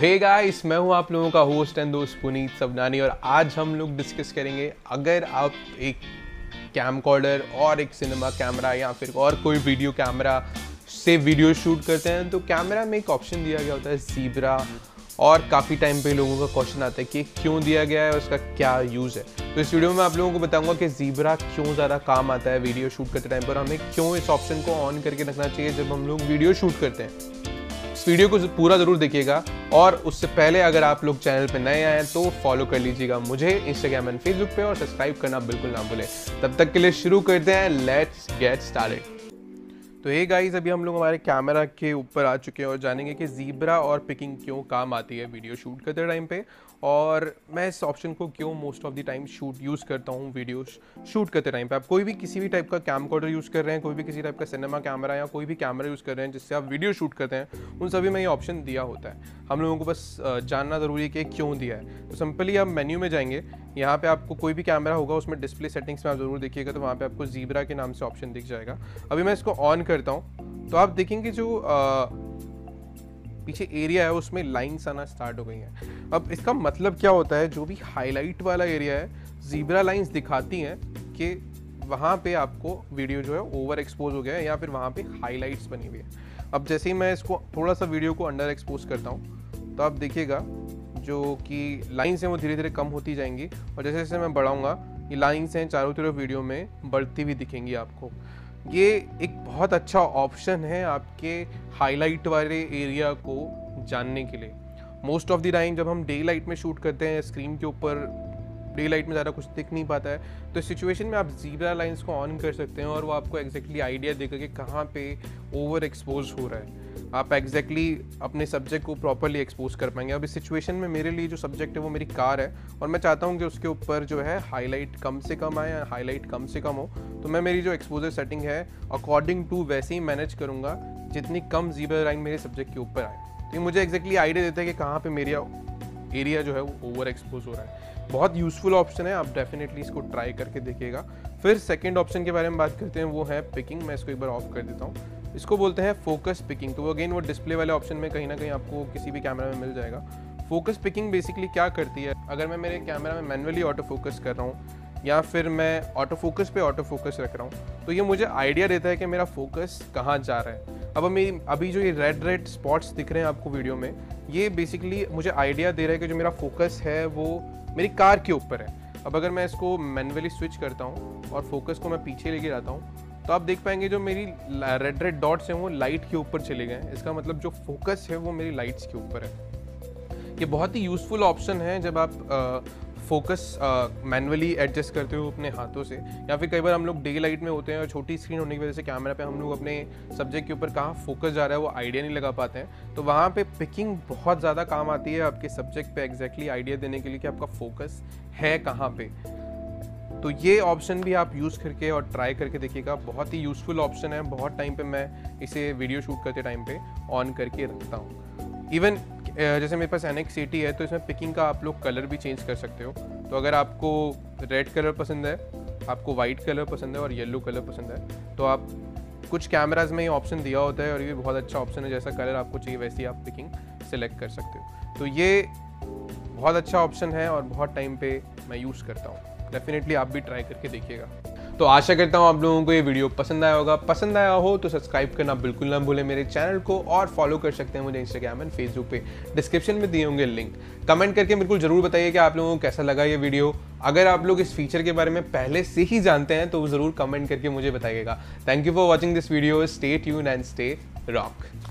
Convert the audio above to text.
Hey guys मैं हूँ आप लोगों का होस्ट एंड दोस्त पुनीत सबनानी और आज हम लोग डिस्कस करेंगे अगर आप एक कैमकॉर्डर और एक सिनेमा कैमरा या फिर और कोई वीडियो कैमरा से वीडियो शूट करते हैं तो कैमरा में एक ऑप्शन दिया गया होता है जीब्रा और काफ़ी टाइम पे लोगों का क्वेश्चन आता है कि क्यों दिया गया है और उसका क्या यूज़ है। तो इस वीडियो में आप लोगों को बताऊँगा कि जीब्रा क्यों ज़्यादा काम आता है वीडियो शूट करते टाइम पर हमें क्यों इस ऑप्शन को ऑन करके रखना चाहिए जब हम लोग वीडियो शूट करते हैं। इस वीडियो को पूरा ज़रूर देखिएगा और उससे पहले अगर आप लोग चैनल पे नए आए तो फॉलो कर लीजिएगा मुझे इंस्टाग्राम एंड फेसबुक पे और सब्सक्राइब करना बिल्कुल ना भूलें। तब तक के लिए शुरू करते हैं लेट्स गेट स्टार्टेड तो ये गाइस अभी हम लोग हमारे कैमरा के ऊपर आ चुके हैं और जानेंगे कि जीब्रा और पिकिंग क्यों काम आती है वीडियो शूट करते टाइम पे। और मैं इस ऑप्शन को क्यों most of the time shoot use करता हूँ वीडियो शूट करते टाइम पे। आप कोई भी किसी भी टाइप का कैम कॉर्डर यूज़ कर रहे हैं, कोई भी किसी टाइप का सिनेमा कैमरा या कोई भी कैमरा यूज़ कर रहे हैं, जिससे आप वीडियो शूट करते हैं, उन सभी में ये ऑप्शन दिया होता है। हम लोगों को बस जानना ज़रूरी है कि क्यों दिया है। तो सिंपली आप मेन्यू में जाएँगे। यहाँ पे आपको कोई भी कैमरा होगा उसमें डिस्प्ले सेटिंग्स में आप ज़रूर देखिएगा तो वहाँ पे आपको जीब्रा के नाम से ऑप्शन दिख जाएगा। अभी मैं इसको ऑन करता हूँ तो आप देखेंगे जो आ, पीछे एरिया है उसमें लाइन्स आना स्टार्ट हो गई हैं। अब इसका मतलब क्या होता है? जो भी हाईलाइट वाला एरिया है जीब्रा लाइन्स दिखाती हैं कि वहाँ पे आपको वीडियो जो है ओवर एक्सपोज हो गया है या फिर वहाँ पे हाईलाइट्स बनी हुई है। अब जैसे ही मैं इसको थोड़ा सा वीडियो को अंडर एक्सपोज करता हूँ तो आप देखिएगा जो कि लाइन्स हैं वो धीरे धीरे कम होती जाएँगी। और जैसे जैसे मैं बढ़ाऊँगा, ये लाइन्स हैं चारों तरफ़ वीडियो में बढ़ती हुई दिखेंगी आपको। ये एक बहुत अच्छा ऑप्शन है आपके हाईलाइट वाले एरिया को जानने के लिए। मोस्ट ऑफ़ द टाइम जब हम डे लाइट में शूट करते हैं स्क्रीन के ऊपर डे लाइट में ज़्यादा कुछ दिख नहीं पाता है तो इस सिचुएशन में आप जीब्रा लाइंस को ऑन कर सकते हैं और वो आपको एग्जैक्टली आइडिया देगा कि कहाँ पे ओवर एक्सपोज हो रहा है। आप एग्जैक्टली exactly अपने सब्जेक्ट को प्रॉपरली एक्सपोज कर पाएँगे। अब इस सिचुएशन में मेरे लिए जो सब्जेक्ट है वो मेरी कार है और मैं चाहता हूँ कि उसके ऊपर जो है हाईलाइट कम से कम आए हाईलाइट कम से कम हो। तो मैं मेरी जो एक्सपोजर सेटिंग है अकॉर्डिंग टू वैसे ही मैनेज करूँगा, जितनी कम जीबर लाइन मेरे सब्जेक्ट के ऊपर आए। तो ये मुझे एग्जैक्टली आइडिया देता है कि कहाँ पर मेरा एरिया जो है वो ओवर एक्सपोज हो रहा है। बहुत यूज़फुल ऑप्शन है, आप डेफिनेटली इसको ट्राई करके देखिएगा। फिर सेकेंड ऑप्शन के बारे में बात करते हैं, वो है पिकिंग मैं इसको एक बार ऑफ़ कर देता हूँ। इसको बोलते हैं फोकस पिकिंग तो अगेन वो डिस्प्ले वाले ऑप्शन में कहीं ना कहीं आपको किसी भी कैमरा में मिल जाएगा। फोकस पिकिंग बेसिकली क्या करती है? अगर मैं मेरे कैमरा में मैनुअली ऑटो फोकस कर रहा हूँ, या फिर मैं ऑटो फोकस पे ऑटो फोकस रख रहा हूँ तो ये मुझे आइडिया देता है कि मेरा फोकस कहाँ जा रहा है। अब मेरी अभी जो ये रेड रेड स्पॉट्स दिख रहे हैं आपको वीडियो में, ये बेसिकली मुझे आइडिया दे रहा है कि जो मेरा फोकस है वो मेरी कार के ऊपर है। अब अगर मैं इसको मैनुअली स्विच करता हूँ और फोकस को मैं पीछे लेके जाता हूँ तो आप देख पाएँगे जो मेरी रेड रेड डॉट्स हैं, वो लाइट के ऊपर चले गए इसका मतलब जो फोकस है, वो मेरी लाइट्स के ऊपर है। ये बहुत ही यूज़फुल ऑप्शन है जब आप फोकस मैनुअली एडजस्ट करते हो अपने हाथों से। या फिर कई बार हम लोग डे लाइट में होते हैं और छोटी स्क्रीन होने की वजह से कैमरा पे हम लोग अपने सब्जेक्ट के ऊपर कहाँ फोकस जा रहा है, वो आइडिया नहीं लगा पाते हैं। तो वहाँ पे पिकिंग बहुत ज़्यादा काम आती है आपके सब्जेक्ट पे एग्जैक्टली exactly आइडिया देने के लिए कि आपका फोकस है कहाँ पे। तो ये ऑप्शन भी आप यूज़ करके और ट्राई करके देखिएगा। बहुत ही यूज़फुल ऑप्शन है। बहुत टाइम पे मैं इसे वीडियो शूट करते टाइम पे ऑन करके रखता हूँ। इवन जैसे मेरे पास एन एक्स है तो इसमें पिकिंग का आप लोग कलर भी चेंज कर सकते हो। तो अगर आपको रेड कलर पसंद है, आपको वाइट कलर पसंद है और येलो कलर पसंद है तो आप कुछ कैमराज में ये ऑप्शन दिया होता है और ये बहुत अच्छा ऑप्शन है। जैसा कलर आपको चाहिए, वैसी आप पिकिंग सेलेक्ट कर सकते हो। तो ये बहुत अच्छा ऑप्शन है और बहुत टाइम पे मैं यूज़ करता हूँ। डेफिनेटली आप भी ट्राई करके देखिएगा। तो आशा करता हूँ आप लोगों को ये वीडियो पसंद आया होगा। पसंद आया हो तो सब्सक्राइब करना बिल्कुल ना भूलें मेरे चैनल को और फॉलो कर सकते हैं मुझे इंस्टाग्राम एंड फेसबुक पे। डिस्क्रिप्शन में दिए होंगे लिंक कमेंट करके बिल्कुल ज़रूर बताइए कि आप लोगों को कैसा लगा ये वीडियो अगर आप लोग इस फीचर के बारे में पहले से ही जानते हैं तो ज़रूर कमेंट करके मुझे बताइएगा। Thank you for watching this video stay tune and stay rock